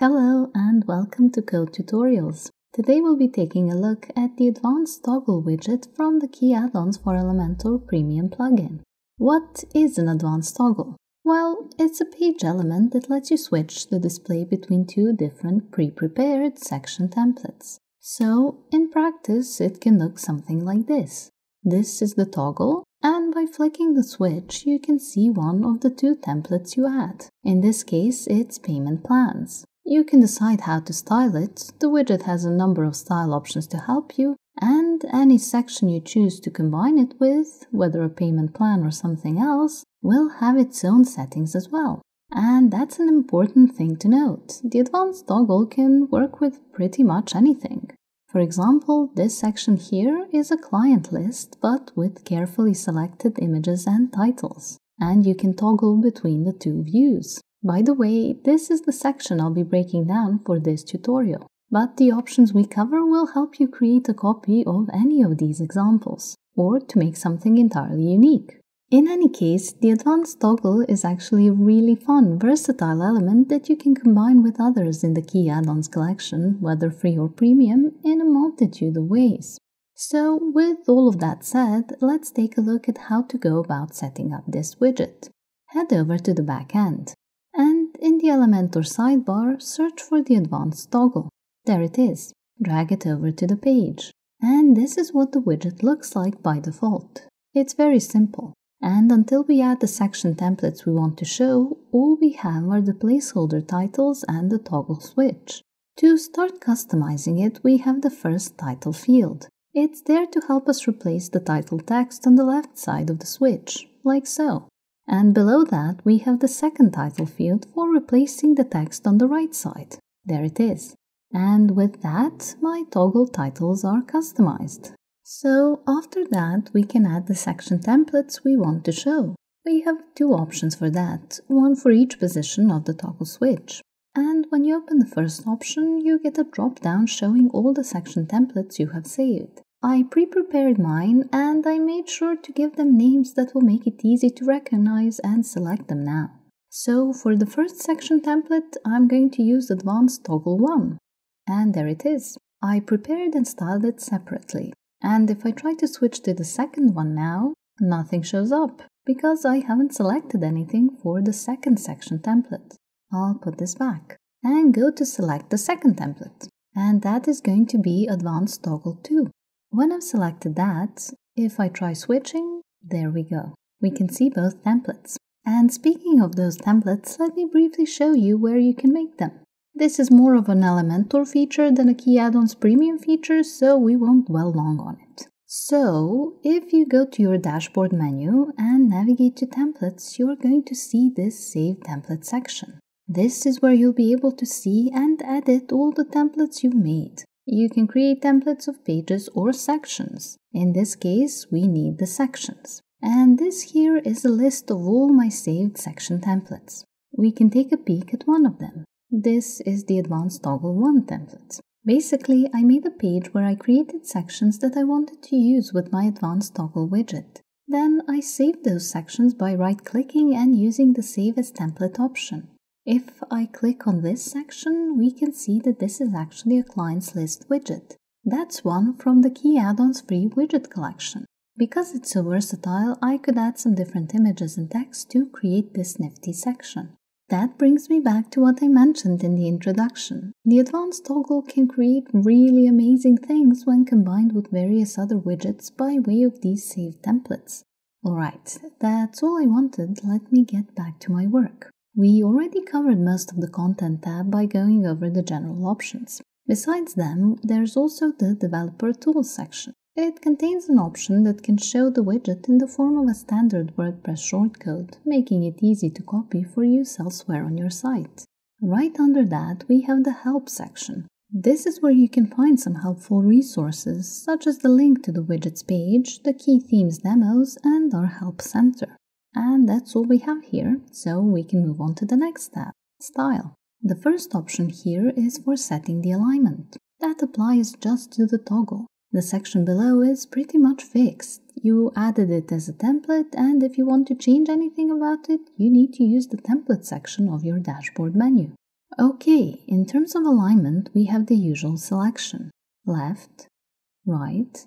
Hello and welcome to Qode Tutorials. Today we'll be taking a look at the Advanced Toggle widget from the Qi Add-ons for Elementor Premium plugin. What is an Advanced Toggle? Well, it's a page element that lets you switch the display between two different pre-prepared section templates. So, in practice, it can look something like this. This is the toggle, and by flicking the switch, you can see one of the two templates you add. In this case, it's payment plans. You can decide how to style it. The widget has a number of style options to help you, and any section you choose to combine it with, whether a payment plan or something else, will have its own settings as well. And that's an important thing to note. The advanced toggle can work with pretty much anything. For example, this section here is a client list, but with carefully selected images and titles, and you can toggle between the two views. By the way, this is the section I'll be breaking down for this tutorial, but the options we cover will help you create a copy of any of these examples, or to make something entirely unique. In any case, the advanced toggle is actually a really fun, versatile element that you can combine with others in the Qi add-ons collection, whether free or premium, in a multitude of ways. So, with all of that said, let's take a look at how to go about setting up this widget. Head over to the back end, in the Elementor sidebar, search for the advanced toggle. There it is. Drag it over to the page. And this is what the widget looks like by default. It's very simple. And until we add the section templates we want to show, all we have are the placeholder titles and the toggle switch. To start customizing it, we have the first title field. It's there to help us replace the title text on the left side of the switch, like so. And below that, we have the second title field for replacing the text on the right side. There it is. And with that, my toggle titles are customized. So after that, we can add the section templates we want to show. We have two options for that, one for each position of the toggle switch. And when you open the first option, you get a drop down showing all the section templates you have saved. I pre-prepared mine and I made sure to give them names that will make it easy to recognize and select them now. So for the first section template, I'm going to use Advanced Toggle 1. And there it is. I prepared and styled it separately. And if I try to switch to the second one now, nothing shows up because I haven't selected anything for the second section template. I'll put this back and go to select the second template. And that is going to be Advanced Toggle 2. When I've selected that, if I try switching, there we go. We can see both templates. And speaking of those templates, let me briefly show you where you can make them. This is more of an Elementor feature than a Qi Add-ons premium feature, so we won't dwell long on it. So, if you go to your dashboard menu and navigate to templates, you're going to see this Save Template section. This is where you'll be able to see and edit all the templates you've made. You can create templates of pages or sections. In this case, we need the sections. And this here is a list of all my saved section templates. We can take a peek at one of them. This is the Advanced Toggle 1 template. Basically, I made a page where I created sections that I wanted to use with my Advanced Toggle widget. Then I saved those sections by right-clicking and using the Save as Template option. If I click on this section, we can see that this is actually a clients list widget. That's one from the Qi Add-ons free widget collection. Because it's so versatile, I could add some different images and text to create this nifty section. That brings me back to what I mentioned in the introduction. The advanced toggle can create really amazing things when combined with various other widgets by way of these saved templates. Alright, that's all I wanted, let me get back to my work. We already covered most of the Content tab by going over the general options. Besides them, there's also the Developer Tools section. It contains an option that can show the widget in the form of a standard WordPress shortcode, making it easy to copy for use elsewhere on your site. Right under that, we have the Help section. This is where you can find some helpful resources, such as the link to the widgets page, the Qi themes demos, and our Help Center. And that's all we have here, so we can move on to the next step, Style. The first option here is for setting the alignment. That applies just to the toggle. The section below is pretty much fixed. You added it as a template and if you want to change anything about it, you need to use the template section of your dashboard menu. Okay, in terms of alignment, we have the usual selection left, right,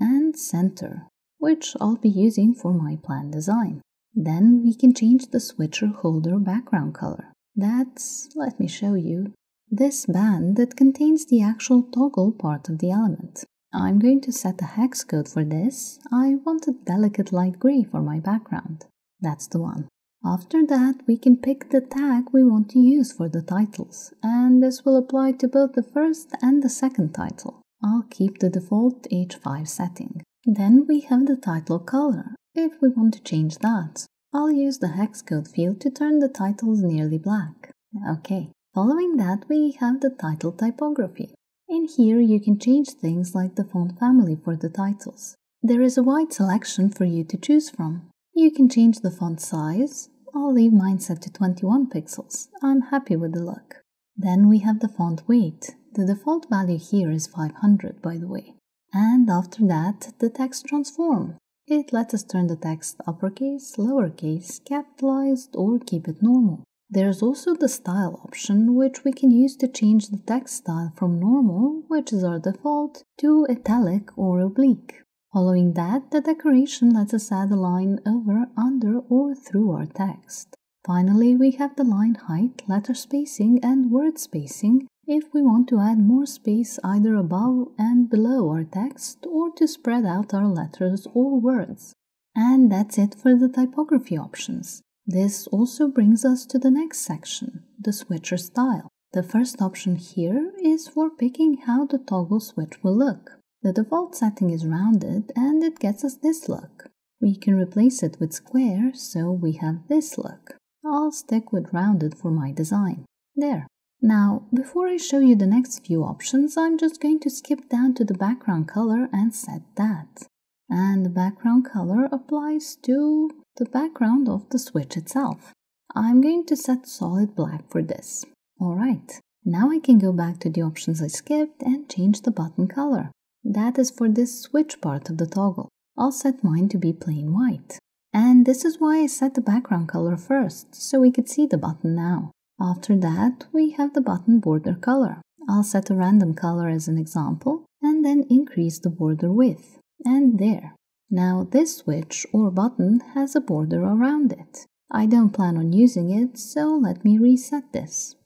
and center, which I'll be using for my plan design. Then we can change the switcher holder background color. That's, let me show you, this band that contains the actual toggle part of the element. I'm going to set a hex code for this. I want a delicate light gray for my background. That's the one. After that, we can pick the tag we want to use for the titles, and this will apply to both the first and the second title. I'll keep the default H5 setting. Then we have the title color, if we want to change that. I'll use the hex code field to turn the titles nearly black. Okay, following that we have the title typography. In here you can change things like the font family for the titles. There is a wide selection for you to choose from. You can change the font size. I'll leave mine set to 21 pixels. I'm happy with the look. Then we have the font weight. The default value here is 500 by the way. And after that, the text transform. It lets us turn the text uppercase, lowercase, capitalized, or keep it normal. There's also the style option, which we can use to change the text style from normal, which is our default, to italic or oblique. Following that, the decoration lets us add a line over, under, or through our text. Finally, we have the line height, letter spacing, and word spacing if we want to add more space either above and below our text or to spread out our letters or words. And that's it for the typography options. This also brings us to the next section, the switcher style. The first option here is for picking how the toggle switch will look. The default setting is rounded and it gets us this look. We can replace it with square so we have this look. I'll stick with rounded for my design. There. Now, before I show you the next few options, I'm just going to skip down to the background color and set that. And the background color applies to the background of the switch itself. I'm going to set solid black for this. Alright, now I can go back to the options I skipped and change the button color. That is for this switch part of the toggle. I'll set mine to be plain white. And this is why I set the background color first, so we could see the button now. After that, we have the button border color. I'll set a random color as an example, and then increase the border width. And there. Now this switch or button has a border around it. I don't plan on using it, so let me reset this.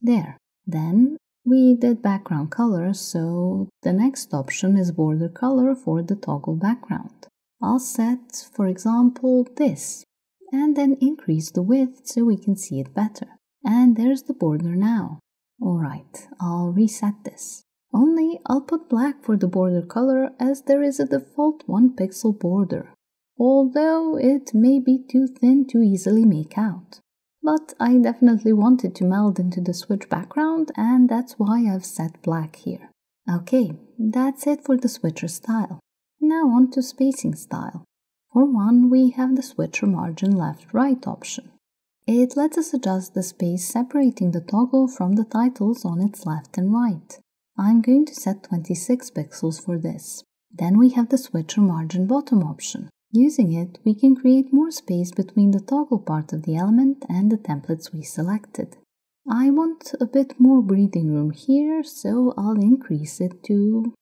There. Then we did background color, so the next option is border color for the toggle background. I'll set, for example, this, and then increase the width so we can see it better. And there's the border now. Alright, I'll reset this. Only I'll put black for the border color as there is a default 1 pixel border, although it may be too thin to easily make out. But I definitely wanted it to meld into the switch background and that's why I've set black here. Okay, that's it for the switcher style. Now on to spacing style. For one, we have the switcher margin left-right option. It lets us adjust the space separating the toggle from the titles on its left and right. I'm going to set 26 pixels for this. Then we have the switcher margin bottom option. Using it, we can create more space between the toggle part of the element and the templates we selected. I want a bit more breathing room here, so I'll increase it to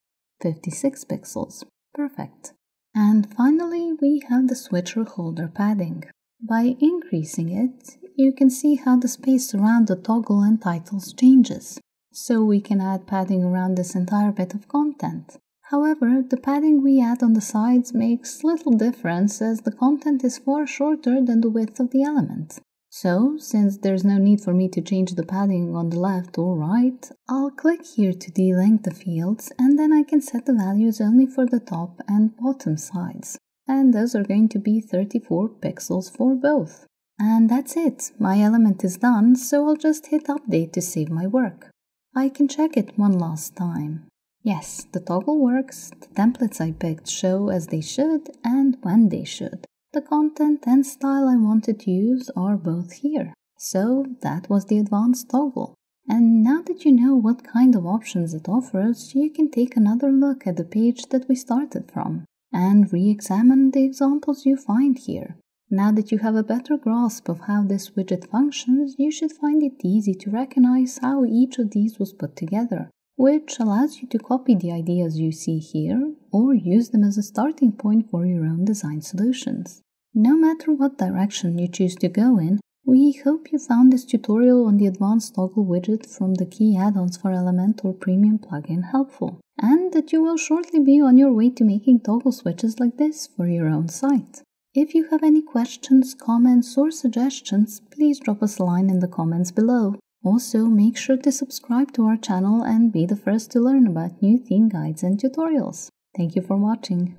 56 pixels. Perfect. And finally, we have the switcher holder padding. By increasing it, you can see how the space around the toggle and titles changes so we can add padding around this entire bit of content. However, the padding we add on the sides makes little difference as the content is far shorter than the width of the element. So, since there's no need for me to change the padding on the left or right, I'll click here to delink the fields and then I can set the values only for the top and bottom sides. And those are going to be 34 pixels for both. And that's it, my element is done, so I'll just hit update to save my work. I can check it one last time. Yes, the toggle works, the templates I picked show as they should and when they should. The content and style I wanted to use are both here. So that was the advanced toggle. And now that you know what kind of options it offers, you can take another look at the page that we started from and re-examine the examples you find here. Now that you have a better grasp of how this widget functions, you should find it easy to recognize how each of these was put together, which allows you to copy the ideas you see here or use them as a starting point for your own design solutions. No matter what direction you choose to go in, we hope you found this tutorial on the advanced toggle widget from the Qi add-ons for Elementor Premium plugin helpful, and that you will shortly be on your way to making toggle switches like this for your own site. If you have any questions, comments, or suggestions, please drop us a line in the comments below. Also, make sure to subscribe to our channel and be the first to learn about new theme guides and tutorials. Thank you for watching.